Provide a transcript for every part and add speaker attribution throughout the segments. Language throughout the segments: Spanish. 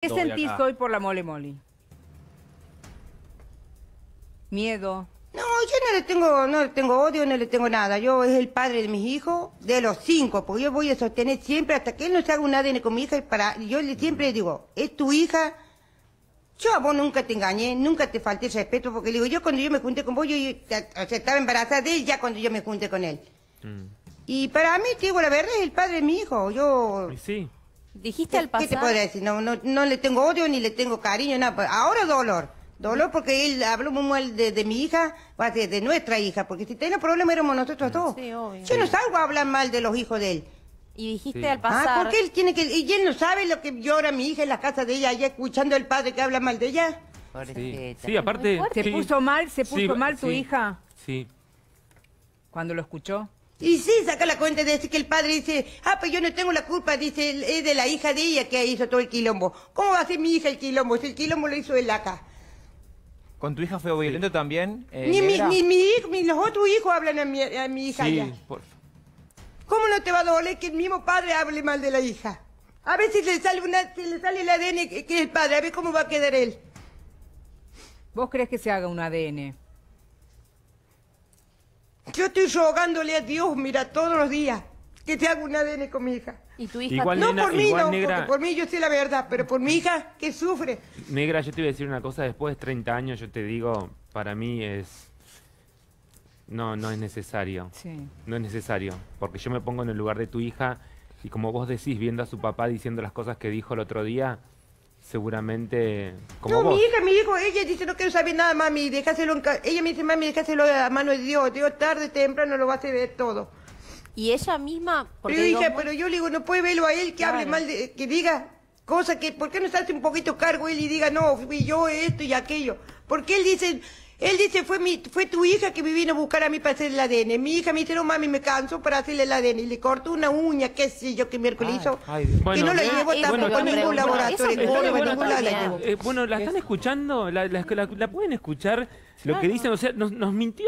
Speaker 1: ¿Qué sentís
Speaker 2: acá.
Speaker 1: hoy por la mole mole? Miedo.
Speaker 3: No, yo no le tengo, no le tengo odio, no le tengo nada. Yo es el padre de mis hijos, de los cinco, porque yo voy a sostener siempre hasta que él no se haga un ADN con mi hija y para, yo le, siempre le digo, es tu hija. Yo a vos nunca te engañé, nunca te falté el respeto, porque le digo, yo cuando yo me junté con vos, yo, yo, o sea, estaba embarazada de él ya cuando yo me junté con él.
Speaker 4: Mm.
Speaker 3: Y para mí, te digo la verdad, es el padre de mi hijo. Yo,
Speaker 4: Y sí.
Speaker 5: Dijiste al
Speaker 3: ¿Qué te
Speaker 5: pasar...
Speaker 3: podría decir? No, no, no le tengo odio ni le tengo cariño, nada. Pues Ahora dolor. Dolor porque él habló muy mal de, de mi hija, va, de, de nuestra hija, porque si tenía problemas éramos nosotros dos.
Speaker 5: Sí, obvio.
Speaker 3: Yo no salgo a hablar mal de los hijos de él.
Speaker 5: Y dijiste
Speaker 4: Sí.
Speaker 5: al
Speaker 3: Ah,
Speaker 5: pasar...
Speaker 3: porque él tiene que... Y él no sabe lo que llora mi hija en la casa de ella, allá escuchando al padre que habla mal de ella.
Speaker 4: Sí, sí aparte...
Speaker 1: ¿Se puso mal? ¿Se puso
Speaker 4: Sí,
Speaker 1: mal tu
Speaker 4: sí,
Speaker 1: hija
Speaker 4: Sí.
Speaker 1: cuando lo escuchó?
Speaker 3: Y sí, saca la cuenta de decir que el padre dice, ah, pues yo no tengo la culpa, dice, es de la hija de ella que hizo todo el quilombo. ¿Cómo va a ser mi hija el quilombo? Si el quilombo lo hizo él acá.
Speaker 2: ¿Con tu hija fue violento también? eh,
Speaker 3: Ni, mi, ni mi hijo, ni los otros hijos hablan a mi, a mi hija
Speaker 4: Sí,
Speaker 3: ya.
Speaker 4: por-
Speaker 3: ¿Cómo no te va a doler que el mismo padre hable mal de la hija? A ver si le sale, una, si le sale el ADN que es el padre, a ver cómo va a quedar él.
Speaker 1: ¿Vos crees que se haga un ADN?
Speaker 3: Yo estoy rogándole a Dios, mira, todos los días, que te haga un ADN con mi hija.
Speaker 5: Y tu hija...
Speaker 4: Igual-
Speaker 3: No
Speaker 4: nena,
Speaker 3: por mí,
Speaker 4: igual,
Speaker 3: no,
Speaker 4: negra.
Speaker 3: porque por mí yo sé la verdad, pero por mi hija, que sufre.
Speaker 4: Negra, yo te iba a decir una cosa, después de 30 años yo te digo, para mí es... No, no es necesario.
Speaker 1: Sí.
Speaker 4: No es necesario, porque yo me pongo en el lugar de tu hija y como vos decís, viendo a su papá diciendo las cosas que dijo el otro día, seguramente como
Speaker 3: no,
Speaker 4: vos.
Speaker 3: mi hija, mi hijo, ella dice, no quiero saber nada, mami, déjaselo en ca- Ella me dice, mami, déjaselo a mano de Dios. Dios tarde, temprano lo va a hacer ver todo.
Speaker 5: Y ella misma... Porque
Speaker 3: Pero
Speaker 5: muy-
Speaker 3: pero yo le digo, no puede verlo a él que hable mal, de, que diga cosas que, ¿por qué no se hace un poquito cargo él y diga, no, fui yo esto y aquello? Porque él dice, él dice, fue mi, fue tu hija que me vino a buscar a mí para hacer el ADN. Mi hija me dice, no mami, me canso para hacerle el ADN. Y le cortó una uña, qué sé yo, que miércoles hizo.
Speaker 2: ay,
Speaker 3: que
Speaker 4: Bueno,
Speaker 3: no la llevo tampoco
Speaker 5: a
Speaker 3: ningún laboratorio.
Speaker 4: Eh, bueno, ¿la están escuchando? ¿La, la- la- la pueden escuchar? Lo que dicen, o sea, nos, nos mintió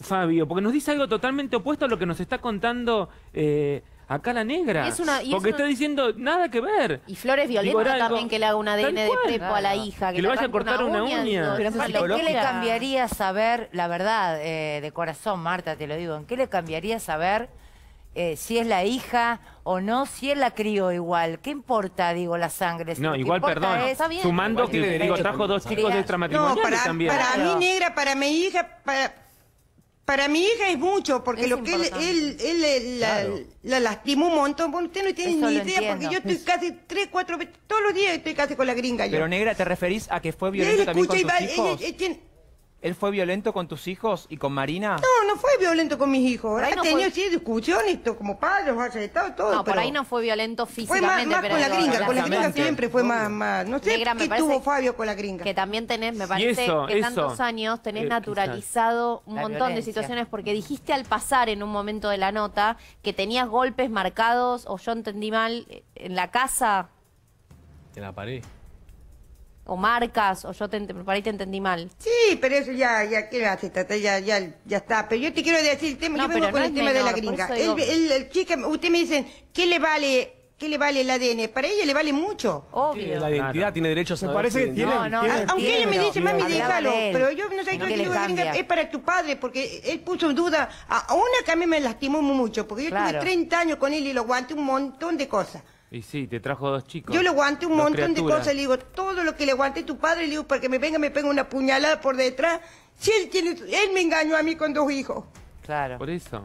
Speaker 4: Fabio, porque nos dice algo totalmente opuesto a lo que nos está contando eh, acá la negra.
Speaker 5: Y es una- y es
Speaker 4: porque
Speaker 5: una-
Speaker 4: está diciendo nada que ver.
Speaker 5: Y Flores
Speaker 4: Digo, era algo-
Speaker 5: también que le haga un ADN de
Speaker 4: cual.
Speaker 5: prepo a la hija.
Speaker 4: Que le vaya a
Speaker 5: arranque
Speaker 4: cortar una uña.
Speaker 5: digo,
Speaker 6: Pero
Speaker 5: es
Speaker 6: aparte, ¿qué le
Speaker 5: psicológica.
Speaker 6: cambiaría saber, la verdad, eh, de corazón, Marta, te lo digo, ¿en qué le cambiaría saber eh, si es la hija o no, si él la crió igual? ¿Qué importa, digo, la sangre? Si
Speaker 4: No,
Speaker 6: que
Speaker 4: igual,
Speaker 6: importa
Speaker 4: perdón,
Speaker 6: es-
Speaker 4: sumando
Speaker 2: Igual
Speaker 4: que
Speaker 2: tiene
Speaker 4: digo,
Speaker 2: derecho
Speaker 4: trajo dos chicos
Speaker 6: No,
Speaker 4: extramatrimoniales
Speaker 3: No, para,
Speaker 4: también.
Speaker 3: para
Speaker 6: Claro.
Speaker 3: mí, negra, para mi hija, para, para mi hija es mucho, porque
Speaker 5: Es
Speaker 3: lo que él, él, él, él la,
Speaker 2: Claro.
Speaker 3: la lastimó un montón. Bueno, usted no tiene
Speaker 6: Eso
Speaker 3: ni idea, porque yo estoy casi tres, cuatro veces, todos los días estoy casi con la gringa yo.
Speaker 2: Pero Negra, ¿te referís a que fue
Speaker 3: él
Speaker 2: violento también con tus
Speaker 3: va,
Speaker 2: hijos?
Speaker 3: ella- él tiene-
Speaker 2: ¿Él fue violento con tus hijos y con Marina?
Speaker 3: no, no fue violento con mis hijos. Ha
Speaker 5: no
Speaker 3: tenido
Speaker 5: fue-
Speaker 3: sí discusiones, como padres, ha estado todo.
Speaker 5: No, por ahí no fue violento
Speaker 3: Fue más,
Speaker 5: físicamente,
Speaker 3: más
Speaker 5: pero
Speaker 3: con la gringa, con la gringa siempre fue más, más. No sé
Speaker 5: Negra,
Speaker 3: qué tuvo Fabio con la gringa.
Speaker 5: que también tenés, me parece
Speaker 4: eso,
Speaker 5: que
Speaker 4: eso.
Speaker 5: tantos años tenés
Speaker 4: Eh,
Speaker 5: naturalizado un
Speaker 6: La
Speaker 5: montón de situaciones porque dijiste al pasar en un momento de la nota que tenías golpes marcados o yo entendí mal eh, en la casa
Speaker 7: En la pared.
Speaker 5: O marcas o yo te, por ahí te entendí mal.
Speaker 3: Sí, pero eso ya, ya, ¿qué hace? Tata? Ya, ya, ya está. Pero yo te quiero decir, el tema,
Speaker 5: No,
Speaker 3: yo vengo con
Speaker 5: no
Speaker 3: el tema de la gringa. El,
Speaker 5: digo-
Speaker 3: el- el chica, usted me dicen, ¿qué le vale, qué le vale el ADN? Para ella le vale mucho.
Speaker 5: Obvio.
Speaker 7: La identidad
Speaker 4: Claro.
Speaker 7: tiene derecho a
Speaker 2: Me parece que
Speaker 6: tiene- no,
Speaker 7: Tiene-
Speaker 6: no,
Speaker 3: Aunque ella me dice, mami, déjalo. Pero yo no sé,
Speaker 6: ¿En
Speaker 3: yo
Speaker 6: qué
Speaker 3: le gringa, es para tu padre, porque él puso en duda a a una que a mí me lastimó mucho, porque yo
Speaker 6: Claro.
Speaker 3: tuve 30 años con él y lo aguanté un montón de cosas.
Speaker 4: Y sí, te trajo dos chicos.
Speaker 3: Yo le aguanté un montón de cosas, le digo, todo lo que le aguanté a tu padre, le digo, para que me venga, me pega una puñalada por detrás. Si él tiene, él me engañó a mí con dos hijos.
Speaker 6: Claro.
Speaker 4: Por eso.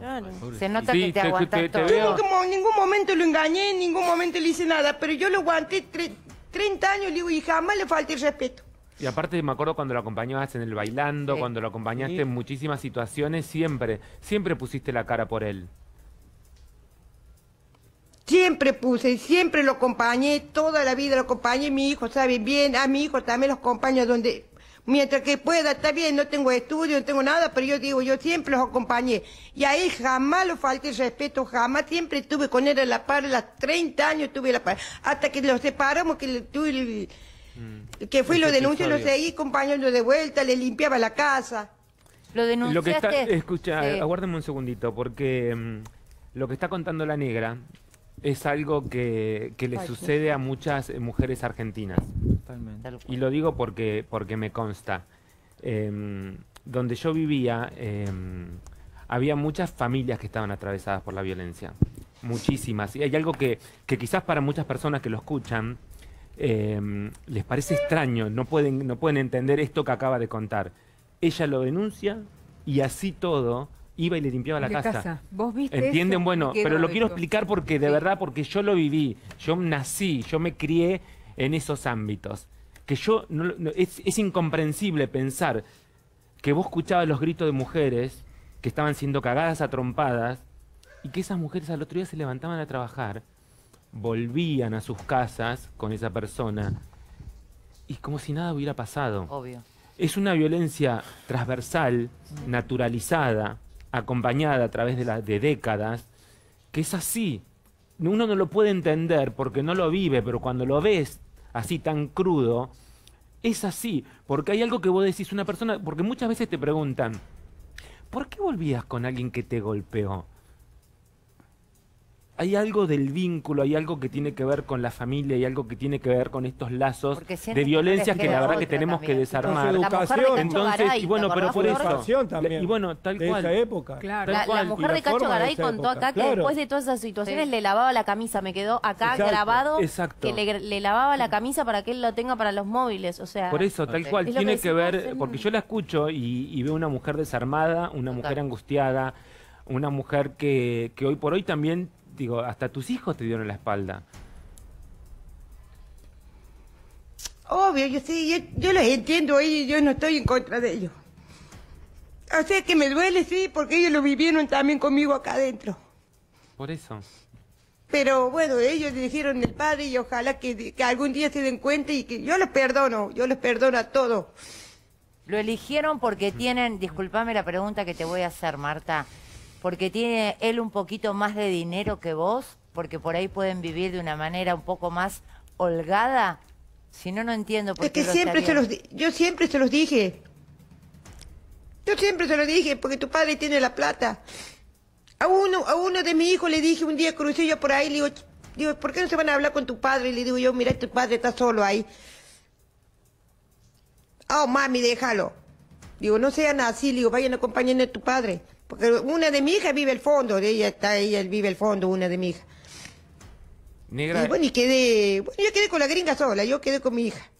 Speaker 6: Se nota
Speaker 4: Sí,
Speaker 6: que te
Speaker 4: te-
Speaker 6: aguantas
Speaker 4: te- te
Speaker 6: todo.
Speaker 3: Yo
Speaker 4: veo.
Speaker 3: nunca, en ningún momento lo engañé, en ningún momento le hice nada, pero yo lo aguanté tre- 30 años, le digo, y jamás le falté el respeto.
Speaker 4: Y aparte me acuerdo cuando lo acompañabas en el bailando,
Speaker 6: Sí.
Speaker 4: cuando lo acompañaste
Speaker 2: Sí.
Speaker 4: en muchísimas situaciones, siempre, siempre pusiste la cara por él.
Speaker 3: Siempre puse, siempre lo acompañé, toda la vida lo acompañé, mi hijo sabe bien, a mi hijo también los acompaño donde, mientras que pueda, está bien, no tengo estudio, no tengo nada, pero yo digo, yo siempre los acompañé. Y a él jamás lo falté el respeto, jamás, siempre estuve con él a la par, a las 30 años estuve a la par, hasta que los separamos, que le tuve el- que fui, lo denuncié, lo seguí acompañando de vuelta, le limpiaba la casa.
Speaker 6: Lo
Speaker 4: Lo que
Speaker 6: denunciaste.
Speaker 4: está, escucha,
Speaker 6: Sí.
Speaker 4: aguárdame un segundito, porque mm, lo que está contando la negra es algo que, que le sucede a muchas eh, mujeres argentinas.
Speaker 2: Totalmente.
Speaker 4: Y lo digo porque, porque me consta. Em, donde yo vivía, em, había muchas familias que estaban atravesadas por la violencia. Muchísimas. Y hay algo que, que quizás para muchas personas que lo escuchan em, les parece extraño, no pueden, no pueden entender esto que acaba de contar. Ella lo denuncia y así todo iba y le limpiaba la casa.
Speaker 1: casa. ¿Vos viste
Speaker 4: ¿Entienden?
Speaker 1: eso?
Speaker 4: Bueno, pero lo quiero explicar porque de
Speaker 1: Sí.
Speaker 4: verdad, porque yo lo viví, yo nací, yo me crié en esos ámbitos. Que yo, no- no- es, es incomprensible pensar que vos escuchabas los gritos de mujeres que estaban siendo cagadas a trompadas y que esas mujeres al otro día se levantaban a trabajar, volvían a sus casas con esa persona y como si nada hubiera pasado.
Speaker 6: Obvio.
Speaker 4: Es una violencia transversal, naturalizada, acompañada a través de, la- de décadas, que es así. Uno no lo puede entender porque no lo vive, pero cuando lo ves así tan crudo, es así. Porque hay algo que vos decís, una persona, porque muchas veces te preguntan, ¿por qué volvías con alguien que te golpeó? Hay algo del vínculo, hay algo que tiene que ver con la familia, hay algo que tiene que ver con estos lazos de violencia que la verdad que tenemos que desarmar.
Speaker 8: Su
Speaker 5: La mujer de
Speaker 4: Entonces,
Speaker 5: Garay,
Speaker 4: y bueno,
Speaker 5: ¿te
Speaker 4: pero por eso.
Speaker 8: Educación también.
Speaker 4: Y bueno, tal
Speaker 8: de
Speaker 4: cual.
Speaker 8: esa época.
Speaker 1: Claro.
Speaker 5: La,
Speaker 4: Tal cual.
Speaker 5: la
Speaker 4: Y
Speaker 5: mujer
Speaker 8: la
Speaker 5: de Cacho
Speaker 8: de
Speaker 5: Garay contó
Speaker 8: época,
Speaker 5: acá que
Speaker 8: claro.
Speaker 5: después de todas esas situaciones
Speaker 6: Sí.
Speaker 5: le lavaba la camisa. Me quedó acá
Speaker 8: Exacto.
Speaker 5: grabado
Speaker 4: Exacto.
Speaker 5: que le, le lavaba la camisa para que él lo tenga para los móviles. O sea,
Speaker 4: Por eso, tal cual,
Speaker 5: Es
Speaker 4: tiene
Speaker 5: que
Speaker 4: ver,
Speaker 5: en-
Speaker 4: porque yo la escucho y, y veo una mujer desarmada, una mujer angustiada, una mujer que, que hoy por hoy también, digo, hasta tus hijos te dieron la espalda.
Speaker 3: Obvio, yo sí, yo, yo los entiendo y yo no estoy en contra de ellos. O sea que me duele, sí, porque ellos lo vivieron también conmigo acá adentro.
Speaker 4: Por eso.
Speaker 3: Pero bueno, ellos dijeron el padre y ojalá que, que algún día se den cuenta y que yo los perdono, yo los perdono a todos.
Speaker 6: Lo eligieron porque tienen, discúlpame la pregunta que te voy a hacer, Marta, porque tiene él un poquito más de dinero que vos, porque por ahí pueden vivir de una manera un poco más holgada. Si no, no entiendo por
Speaker 3: Es
Speaker 6: qué
Speaker 3: que
Speaker 6: lo
Speaker 3: siempre se los yo siempre se los dije. Yo siempre se los dije, porque tu padre tiene la plata. A uno, a uno de mis hijos le dije un día, crucé yo por ahí, le digo, "Ch- digo, ¿por qué no se van a hablar con tu padre? Y le digo yo, mira, tu padre está solo ahí. Oh, mami, déjalo. Digo, no sean así, le digo, vayan acompañando a tu padre. Porque una de mi hija vive el fondo, de ella está, ella vive el fondo, una de mi hija.
Speaker 4: Negra,
Speaker 3: Y bueno, y quedé, bueno, yo quedé con la gringa sola, yo quedé con mi hija.